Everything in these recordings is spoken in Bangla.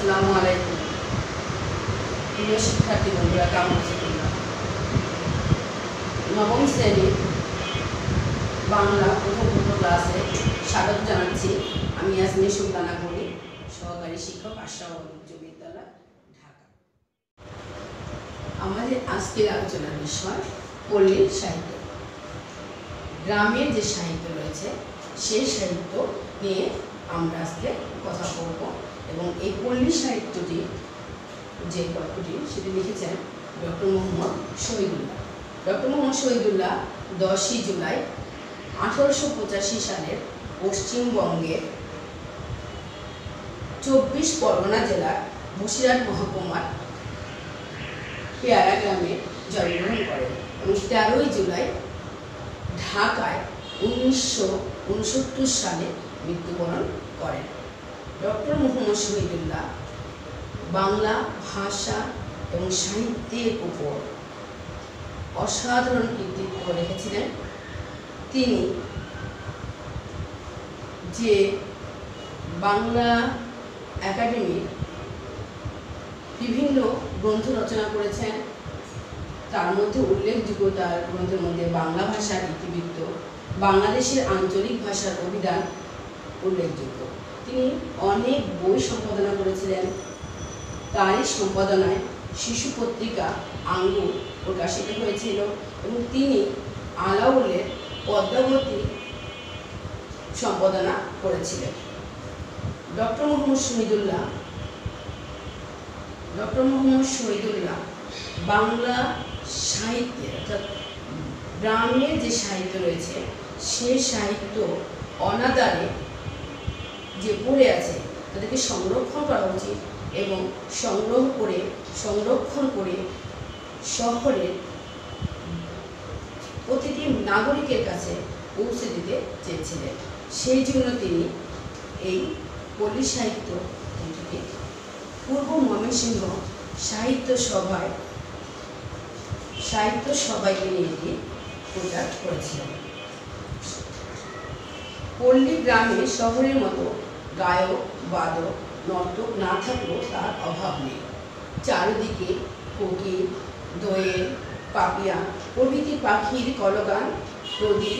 আসসালামু আলাইকুম। প্রিয় শিক্ষার্থী বন্ধুরা কেমন আছো নবম শ্রেণির বাংলা প্রথম প্রথম ক্লাসে স্বাগত জানাচ্ছি। আমি ইয়াসমি সুলতানা করি সহকারী শিক্ষক আশরাফ উচ্চ বিদ্যালয়, ঢাকা। আমাদের আজকের আলোচনার বিষয় পল্লীর সাহিত্য। গ্রামের যে সাহিত্য রয়েছে, সেই সাহিত্য নিয়ে আমরা আজকে কথা বলব। এবং এই পল্লী সাহিত্যটি যে গল্পটি, সেটি লিখেছেন ডক্টর মোহাম্মদ শহীদুল্লাহ। ডক্টর মোহাম্মদ শহীদুল্লাহ দশই জুলাই আঠারোশো পঁচাশি সালের পশ্চিমবঙ্গের চব্বিশ পরগনা জেলার বসিরহাট মহকুমার পেয়ারা গ্রামে জন্মগ্রহণ করেন এবং তেরোই জুলাই ঢাকায় উনিশশো উনসত্তর সালে মৃত্যুবরণ করেন। ডক্টর মোহাম্মদ শহীদুল্লাহ, বাংলা ভাষা এবং সাহিত্যের উপর অসাধারণ কৃতিত্ব রেখেছিলেন। তিনি যে বাংলা একাডেমির বিভিন্ন গ্রন্থ রচনা করেছেন, তার মধ্যে উল্লেখযোগ্য তার গ্রন্থের মধ্যে বাংলা ভাষার ইতিবৃত্ত, বাংলাদেশের আঞ্চলিক ভাষার অভিধান উল্লেখযোগ্য। তিনি অনেক বই সম্পাদনা করেছিলেন। তারই সম্পাদনায় শিশু পত্রিকা, আঙ্গুর প্রকাশিত হয়েছিল এবং তিনি আলাউলের পদ্মাবতী সম্পাদনা করেছিলেন। ডক্টর মোহাম্মদ শহীদুল্লাহ ডক্টর মোহাম্মদ শহীদুল্লাহ বাংলা সাহিত্যে, অর্থাৎ গ্রামের যে সাহিত্য রয়েছে, সে সাহিত্য অনাদারে যে পড়ে আছে, তাদেরকে সংরক্ষণ করা উচিত এবং সংগ্রহ করে, সংরক্ষণ করে শহরের প্রতিটি নাগরিকের কাছে পৌঁছে দিতে চেয়েছিলেন। সেই জন্য তিনি এই পল্লী সাহিত্য পূর্ব ময়মনসিংহ সাহিত্য সভায়, সাহিত্য সবাইকে নিয়ে এটি প্রচার করেছিলেন। পল্লী গ্রামে শহরের মতো গায়ক, বাদক, নর্তক না থাকলেও তার অভাব নেই। চারিদিকে কোকিল দোয়েল, পাপিয়া প্রভৃতি পাখির কলগান নদীর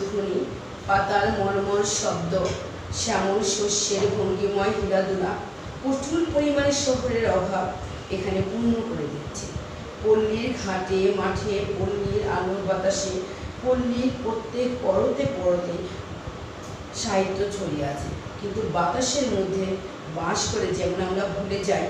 ধ্বনি পাতার মর্মর শব্দ, শ্যামল শস্যের ভঙ্গিময় হিরাদুলা প্রচুর পরিমাণে শহরের অভাব এখানে পূর্ণ করে দিচ্ছে। পল্লীর ঘাটে, মাঠে, পল্লীর আলোর বাতাসে, পল্লীর প্রত্যেক পরতে পরতে সাহিত্য ছড়িয়ে আছে। কিন্তু বাতাসের মধ্যে বাস করে যেমন আমরা ভুলে যাই,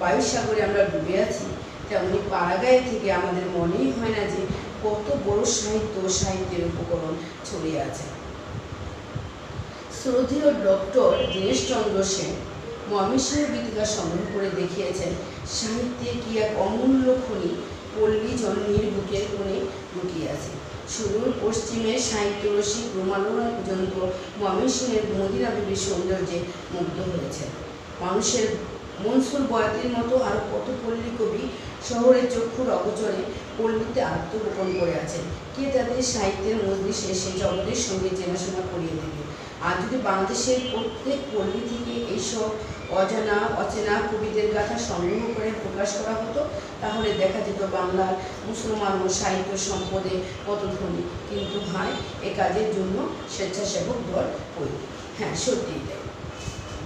বায়ুসাগরে আমরা ডুবে আছি, তেমনি পাড়াগায়ে থেকে আমাদের মনেই হয় না যে কত বড় সাহিত্য সাহিত্যের উপকরণ ছড়িয়ে আছে। শ্রদ্ধেয় ডক্টর দীনেশচন্দ্র সেন ময়মনসিংহ গীতিকা সংগ্রহ করে দেখিয়েছেন, সাহিত্যে কি এক অমূল্য খনি পল্লী জন্মীর বুকের কোণে লুকিয়ে আছে। সুদূর পশ্চিমের সাহিত্য রসিক রোমালোনা পর্যন্ত ময়মনসিংহের মদিনা বিবির সৌন্দর্যে মুগ্ধ হয়েছে। মানুষের মনসুর বয়াতির মতো আরও কত পল্লী কবি শহরের চক্ষুর অগোচরে পল্লীতে আত্মগোপন করে আছেন। কে তাদের সাহিত্যের মজলিসে সেই জগতের সঙ্গে চেনাশোনা করিয়ে দেবে? আর যদি বাংলাদেশের প্রত্যেক পল্লী থেকে এইসব অজানা, অচেনা কবিদের গাথা সংগ্রহ করে প্রকাশ করা হতো, তাহলে দেখা যেত বাংলার মুসলমান ও সাহিত্য সম্পদে কত ধনী। কিন্তু ভাই, এ কাজের জন্য স্বেচ্ছাসেবক দল কই হ্যাঁ সত্যিই তাই।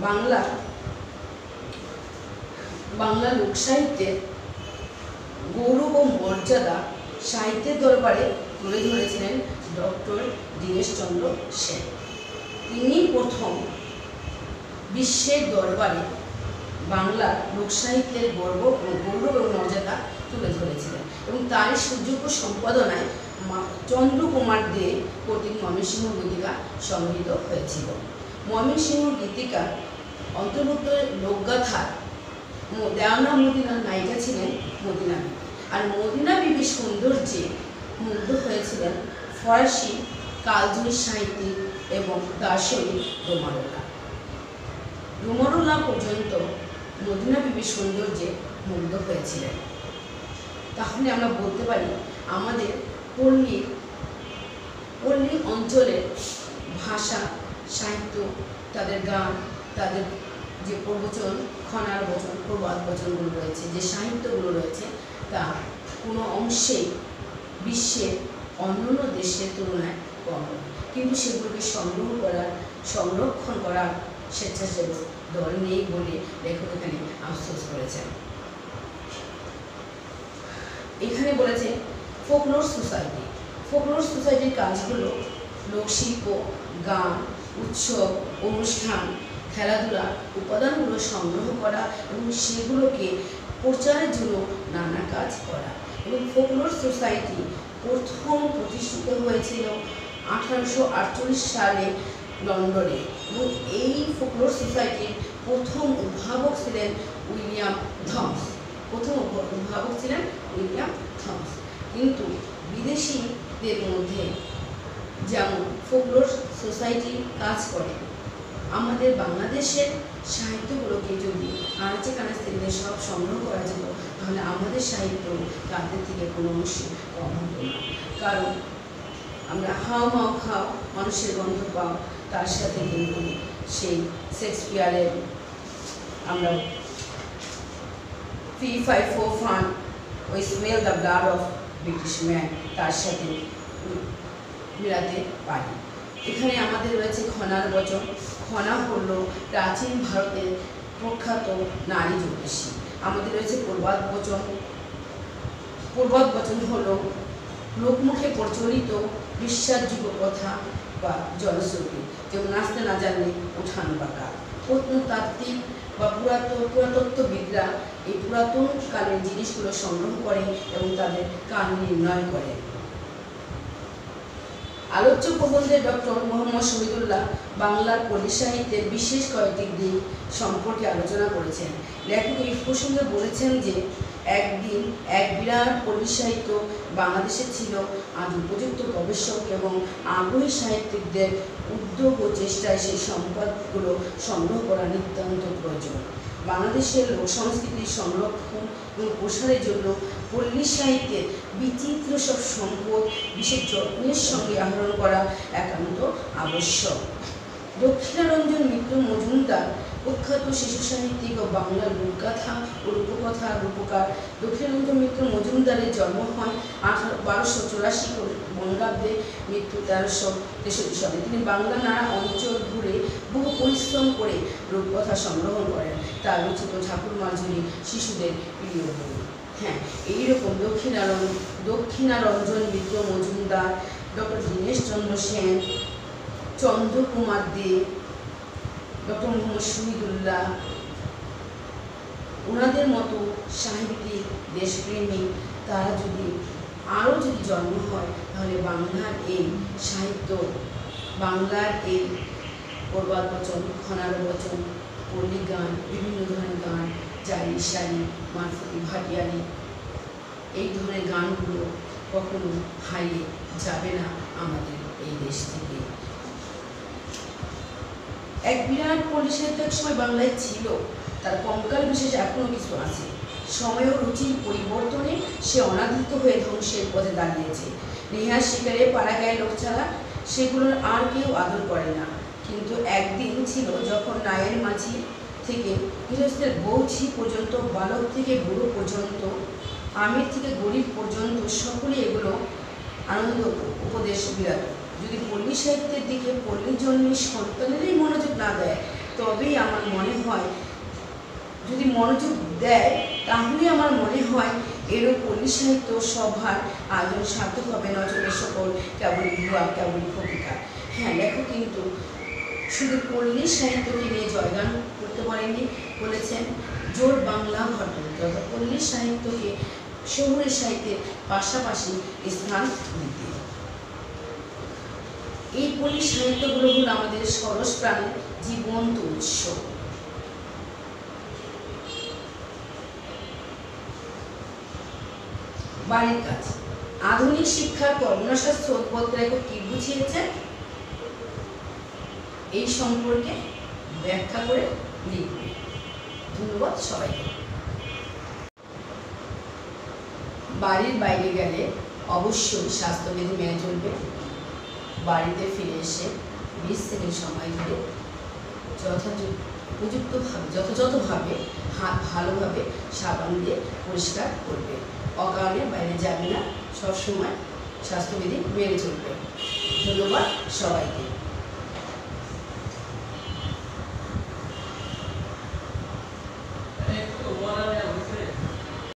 বাংলা বাংলা লোকসাহিত্যের গৌরব ও মর্যাদা সাহিত্যের দরবারে তুলে ধরেছিলেন ডক্টর দীনেশচন্দ্র সেন। তিনি প্রথম বিশ্বের দরবারে বাংলার লোকসাহিত্যের গর্ব এবং গৌরব এবং মর্যাদা তুলে ধরেছিলেন এবং তার সুযোগ্য সম্পাদনায় চন্দ্রকুমার দে কর্তৃক ময়মনসিংহ গীতিকা সংগৃহীত হয়েছিল। ময়মনসিংহ গীতিকা অন্তর্ভুক্ত লোকগাথার ম- দেওয়ানা মদিনার নায়িকা ছিলেন মদিনা আর মদিনা বিবির সৌন্দর্যে মুগ্ধ হয়েছিলেন ফরাসি কালজয়ী সাহিত্যিক এবং দার্শনিক রোমারোলা রোমারোলা পর্যন্ত মদিনা বিবির সৌন্দর্যে মুগ্ধ হয়েছিলেন। তাহলে আমরা বলতে পারি, আমাদের পল্লী পল্লী অঞ্চলের ভাষা, সাহিত্য, তাদের গান, তাদের যে প্রবচন, খনার বচন, প্রবাদ বচনগুলো রয়েছে, যে সাহিত্যগুলো রয়েছে, তা কোনো অংশেই বিশ্বের অন্যান্য দেশের তুলনায় কম। কিন্তু সেগুলোকে সংগ্রহ করার, সংরক্ষণ করার স্বেচ্ছাসেবক দল নেই বলে লেখক এখানে আফসোস করেছেন। এখানে বলেছে, ফোকলোর সোসাইটি। ফোকলোর সোসাইটির কাজ হলো লোকশিল্প, গান, উৎসব, অনুষ্ঠান খেলাধুলা, উপাদানগুলো সংগ্রহ করা এবং সেগুলোকে প্রচারের জন্য নানা কাজ করা। এবং ফোকলোর সোসাইটি প্রথম প্রতিষ্ঠিত হয়েছিল আঠারোশো আটচল্লিশ সালে লন্ডনে। এবং এই ফোকলোর সোসাইটির প্রথম উদ্ভাবক ছিলেন উইলিয়াম থমস। প্রথম উদ্ভাবক ছিলেন উইলিয়াম থমস। কিন্তু বিদেশিদের মধ্যে যেমন ফোকলোর সোসাইটি কাজ করে আমাদের বাংলাদেশের সাহিত্যগুলোকে যদি আনাচে কানাচ থেকে সব সংগ্রহ করা যেত, তাহলে আমাদের সাহিত্য তাদের থেকে কোনো অংশে কম হতো না। কারণ আমরা হাও মাও খাও মানুষের গন্ধ পাও, তার সাথে কিন্তু সেই শেক্সপিয়ারের আমরা থ্রি ফাইভ ফোর ফান ওই smell the blood of British man তার সাথে মিলাতে পারি। এখানে আমাদের রয়েছে খনার বচন। খনা হলো প্রাচীন ভারতের প্রখ্যাত নারী জ্যোতিষী। আমাদের রয়েছে প্রবাদ বচন। প্রবাদ বচন হলো লোকমুখে প্রচলিত বিশ্বাসযোগ্য কথা বা জনশ্রুতি। যেমন নাচতে না জানলে উঠান বাঁকা। প্রত্নতাত্ত্বিক বা পুরাতন পুরাতত্ত্ববিদরা এই পুরাতন কালের জিনিসগুলো সংগ্রহ করে এবং তাদের কান নির্ণয় করে। আলোচ্য প্রবন্ধে ডক্টর মোহাম্মদ শহীদুল্লাহ বাংলার পল্লী সাহিত্যের বিশেষ কয়েকটি দিক সম্পর্কে আলোচনা করেছেন। লেখক এই প্রসঙ্গে বলেছেন যে, একদিন এক বিরাট পল্লী সাহিত্য বাংলাদেশে ছিল, আজ উপযুক্ত গবেষক এবং আগ্রহী সাহিত্যিকদের উদ্যোগ ও চেষ্টায় সেই সম্পদগুলো সংগ্রহ করা নিতান্ত প্রয়োজন। বাংলাদেশের লোক সংস্কৃতির সংরক্ষণ এবং প্রসারের জন্য পল্লী সাহিত্যের বিচিত্র সব সম্পদ, বিশেষ যত্নের সঙ্গে আহরণ করা একান্ত আবশ্যক। দক্ষিণারঞ্জন মিত্র মজুমদার, প্রখ্যাত শিশু সাহিত্যিক ও বাংলার রূপগাথা ও রূপকথা রূপকার। দক্ষিণারঞ্জন মিত্র মজুমদারের জন্ম হয় আঠারো, বারোশো চুরাশি বঙ্গাব্দে মৃত্যু তেরোশো তেষট্টি সালে। তিনি বাংলা নানা অঞ্চল ঘুরে বহু পরিশ্রম করে রূপকথা সংগ্রহ করেন। তার রচিত ঠাকুর মাঝুরি শিশুদের প্রিয় বই। হ্যাঁ এইরকম দক্ষিণারঞ্জন দক্ষিণারঞ্জন মিত্র মজুমদার, ডক্টর দীনেশ চন্দ্র সেন, চন্দ্রকুমার দে, ডক্টর মোহাম্মদ শহীদুল্লাহ, ওনাদের মতো সাহিত্যিক, দেশপ্রেমী, তারা যদি আরও যদি জন্ম হয়, তাহলে বাংলার এই সাহিত্য, বাংলার এই প্রবাদ বচন, খনার বচন পল্লী গান, বিভিন্ন ধরনের গান জারি সারি মারফতি ভাটিয়ারি এই ধরনের গানগুলো কখনো হারিয়ে যাবে না আমাদের এই দেশ থেকে। এক বিরাট এক সময় বাংলায় ছিল, তার কঙ্কাল বিশেষ এখনও কিছু আছে। সময় ও রুচির পরিবর্তনে সে অনাদৃত হয়ে ধ্বংসের পথে দাঁড়িয়েছে। নেহার শিকারে পাড়া গায়ে লোক ছাড়া সেগুলোর আর কেউ আদর করে না। কিন্তু একদিন ছিল যখন নায়ের মাঝি থেকে, গৃহস্থের বৌঝি পর্যন্ত, বালক থেকে বুড়ো পর্যন্ত, আমির থেকে গরিব পর্যন্ত সকলে এগুলো আনন্দ উপদেশ বিরাট। যদি পল্লী সাহিত্যের দিকে পল্লী জন্মী সন্তানেরই মনোযোগ না দেয়, তবেই আমার মনে হয়, যদি মনোযোগ দেয় তাহলে আমার মনে হয় এরও পল্লী সাহিত্য সভার আয়োজন সার্থক হবে। নজরে সকল কেবলই ভুয়া কেবলই ফকিকার হ্যাঁ লেখক কিন্তু শুধু পল্লী সাহিত্যকে নিয়ে জয়গান করতে পারেননি, বলেছেন জোর বাংলা ঘটনা অর্থাৎ পল্লী সাহিত্যকে শহুরের সাহিত্যের পাশাপাশি স্থান দিতে। এই পল্লী সাহিত্যগুলো হল আমাদের সরস প্রাণের জীবন্ত উৎস। বাড়ির কাজ। আধুনিক শিক্ষার কর্মশাস্ত্র লেখক কি বুঝিয়েছেন? এই সম্পর্কে ব্যাখ্যা করে লিখবে। ধন্যবাদ সবাইকে। বাড়ির বাইরে গেলে অবশ্যই স্বাস্থ্যবিধি মেনে চলবে। বাড়িতে ফিরে এসে বিশ সেকেন্ড সময় ধরে যথাযথ উপযুক্তভাবে, যথাযথভাবে হাত ভালোভাবে সাবান দিয়ে পরিষ্কার করবে। অকারণে বাইরে যাবে না। সবসময় স্বাস্থ্যবিধি মেনে চলবে। ধন্যবাদ সবাইকে।